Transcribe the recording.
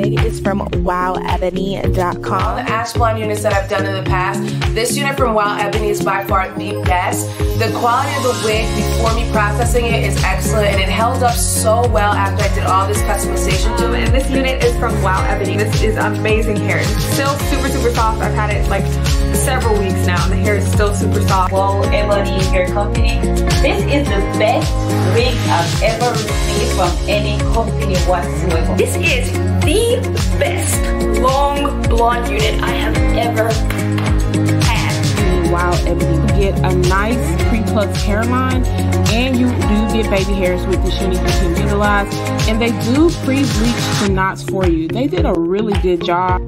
wig is from wowebony.com. All the ash blonde units that I've done in the past, this unit from Wow Ebony is by far the best. The quality of the wig before me processing it is excellent and it held up so well after I did all this customization to it. And this unit is from Wow Ebony. This is amazing hair. It's still super, super soft. I've had it like several weeks now and the hair is still super soft. Wow Ebony Hair Company. This is the best wig I've ever received from any company whatsoever. This is the best long blonde unit I have ever had. Wow Ebony. You get a nice pre-plucked hairline and you do get baby hairs with this unit you can utilize. And they do pre-bleach the knots for you. They did a really good job.